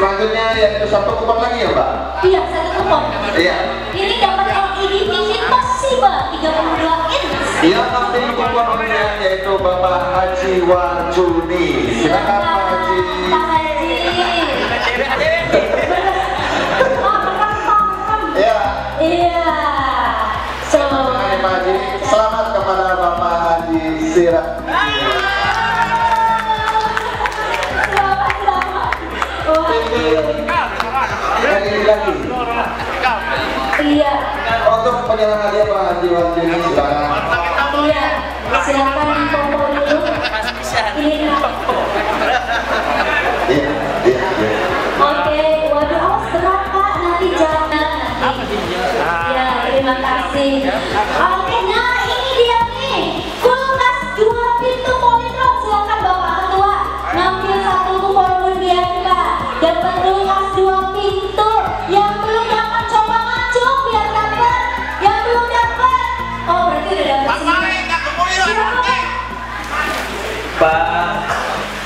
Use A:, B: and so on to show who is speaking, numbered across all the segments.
A: selanjutnya yaitu satu kupon lagi ya mbak
B: iya satu kupon
A: iya.
B: ini dapat LED TV 32 inch
A: iya nanti yaitu bapak Haji Warjuni silakan Pak Haji
B: Haji
A: Untuk penyerahan hadiah Pak Haji Warjuni silakan.
B: Iya. Silakan foto dulu. Ini
A: Iya, iya, iya.
B: Oke, waduh awas berat Pak, nanti jangan nanti. Ya, terima kasih. Oke,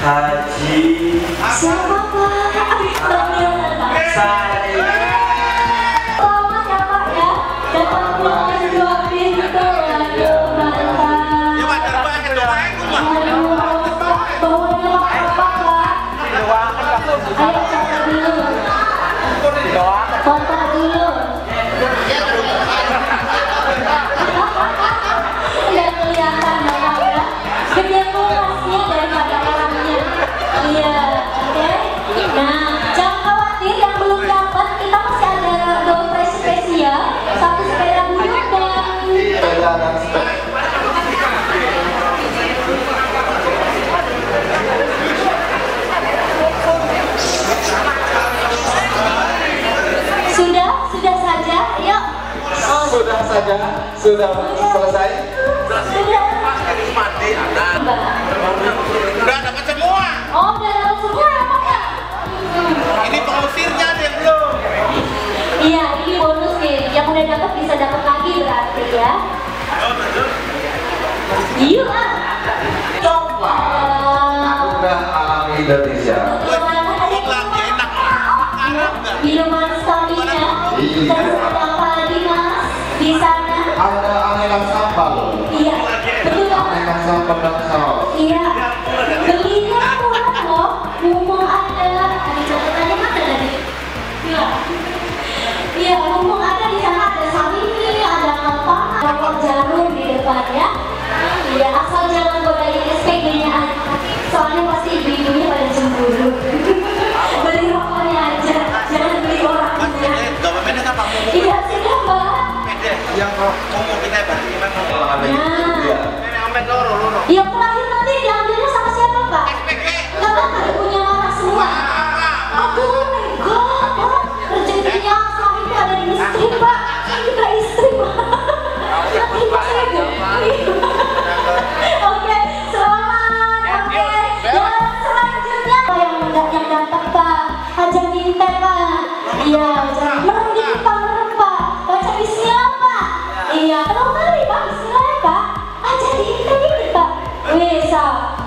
C: Haji
B: Siapa sudah
A: selesai.
B: sudah Mbak.
D: Udah dapat semua.
B: oh udah dapat semua ya ya?
D: Ini pengusirnya belum.
B: iya ini bonus nih yang udah dapat bisa dapat lagi berarti ya iya
A: Coklat.
B: Ah,
A: Udah alami Indonesia.
D: Iklan ya enak. Sekarang enggak.
B: minuman stamina
A: Iya. Sambal dan saus.
B: iya. Belinya murah loh mumpung ada. Ada catatannya mana tadi? Iya. Iya mumpung ada di sana. Ada salini ada apa ada jarum di depan ya iya asal jangan godain SPG nya aja. Soalnya pasti ibu-ibunya pada cemburu. Beli rokoknya aja. Jangan beli orangnya.
D: Gak apa-apa apa mau
B: iya sudah mbak
D: Pede. Yang mau kita gimana?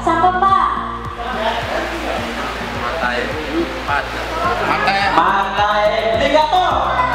B: Sampai, Pak.
D: Mata ya.
C: Mata indikator
B: Boleh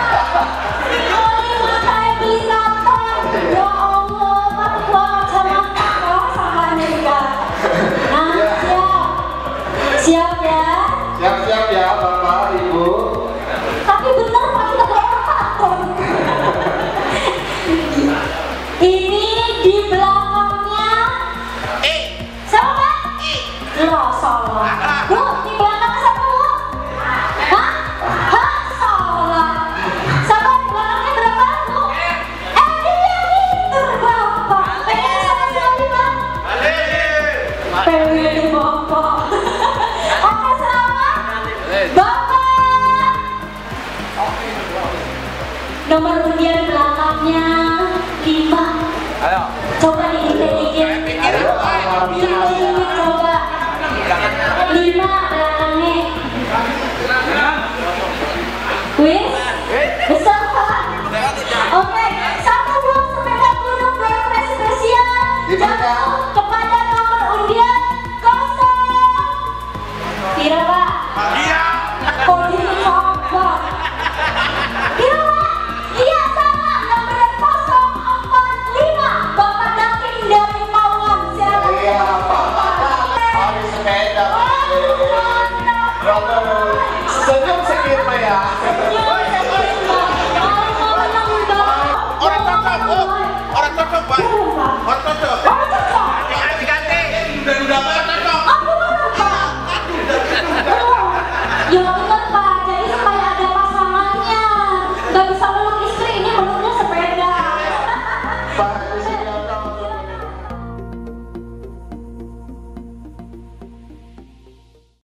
B: Oke, satu sepeda gunung jatuh kepada nomor undian kosong. Tidak pak?
D: Iya.
B: Kok dicoba? Tá, tá,
A: tá.